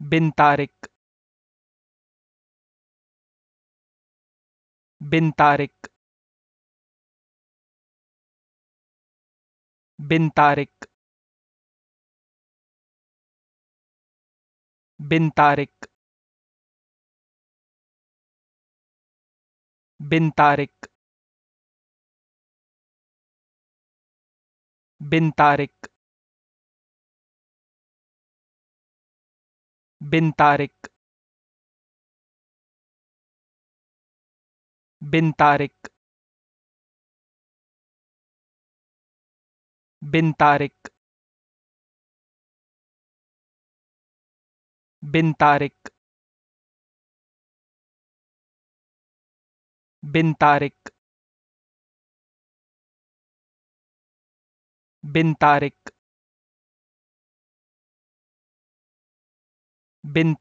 bin Tariq bin tarik bin Tarik bin Tarik bin Tarik bin Tarik bin Tarik bin Tarik bin